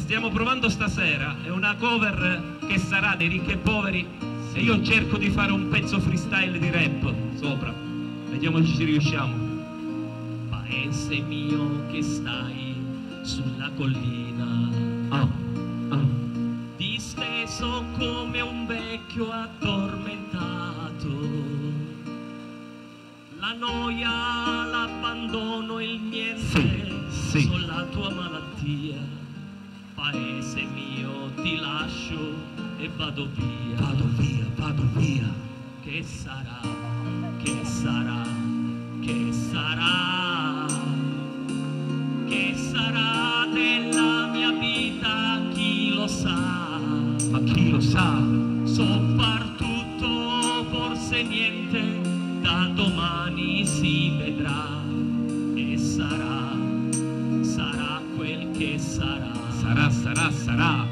stiamo provando stasera, è una cover che sarà dei ricchi e poveri e io cerco di fare un pezzo freestyle di rap sopra. Vediamo se ci riusciamo. Paese mio che stai sulla collina, Ah, ah. disteso come un vecchio addormentato. La noia, l'abbandono, il niente Sì, sì. sono la tua malattia. Paese mio, ti lascio e vado via. Vado via, vado via. Che sarà, che sarà, che sarà, che sarà della mia vita, chi lo sa. Ma chi lo sa? Soprattutto forse niente, da domani si vedrà sarà. Sarà, sarà.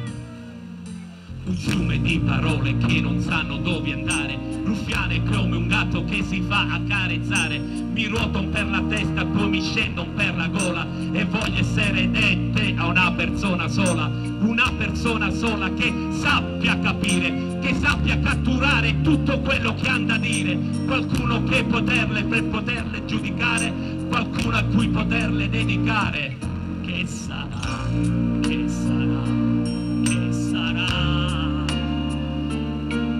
Un fiume di parole che non sanno dove andare. Ruffiane come un gatto che si fa accarezzare. Mi ruoton per la testa, poi mi scendon per la gola. E voglio essere dette a una persona sola. Una persona sola che sappia capire, che sappia catturare tutto quello che han da dire. Qualcuno che poterle, per poterle giudicare. Qualcuno a cui poterle dedicare. Che sarà, che sarà, che sarà,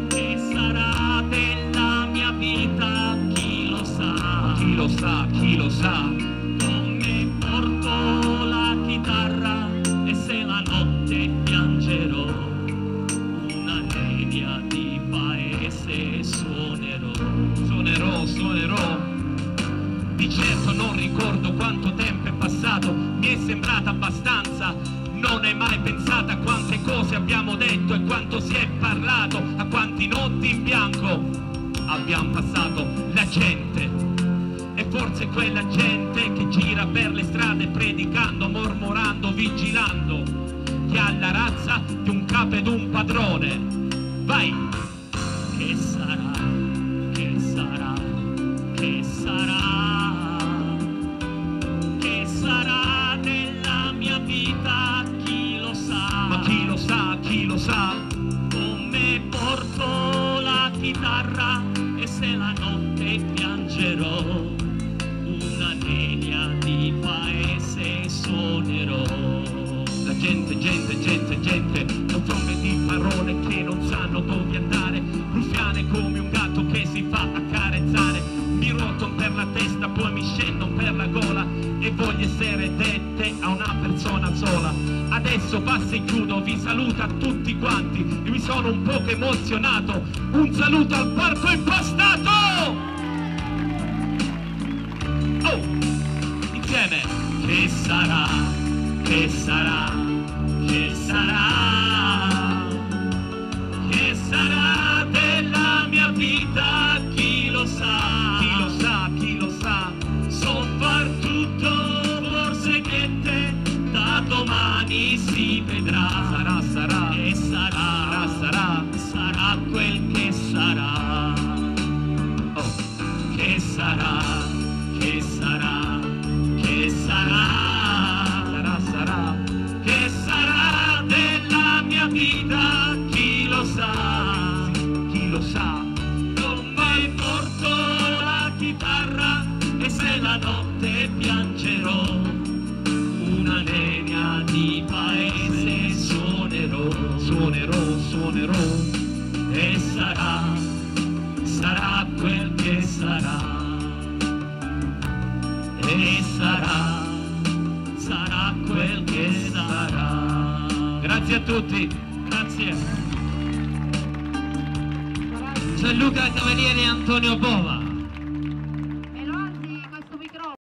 che sarà della mia vita, chi lo sa. Chi lo sa, chi lo sa. Non ricordo quanto tempo è passato, mi è sembrata abbastanza. Non hai mai pensato a quante cose abbiamo detto e quanto si è parlato, a quanti notti in bianco abbiamo passato la gente. E forse quella gente che gira per le strade predicando, mormorando, vigilando, che ha la razza di un capo ed un padrone. Vai! Che sarà, vita, chi lo sa. Ma chi lo sa, chi lo sa? Come porto la chitarra e se la notte piangerò, una nenia di paese suonerò. La gente, gente, gente, gente, fiume di parole che non sanno dove andare, ruffiane come un gatto che si fa accarezzare, mi ruoton per la testa, poi mi scendo per la gola e voglio essere dette a una persona sola. Adesso passo e chiudo, vi saluto a tutti quanti, e mi sono un poco emozionato, un saluto al parco impastato! Oh, insieme! Che sarà, che sarà, che sarà, domani si vedrà. Sarà, sarà, E sarà, sarà, sarà. quel che sarà. Oh, Che sarà, che sarà, sarà. sarà. Che sarà della mia vita, chi lo sa. Chi lo sa? Come porto la chitarra e se la notte piangerò, una nenia di paese suonerò. Suonerò, suonerò. E sarà, sarà quel che sarà. E sarà, sarà quel che sarà. Grazie a tutti. Grazie. Gianluca Cavaliere e Antonio Bova.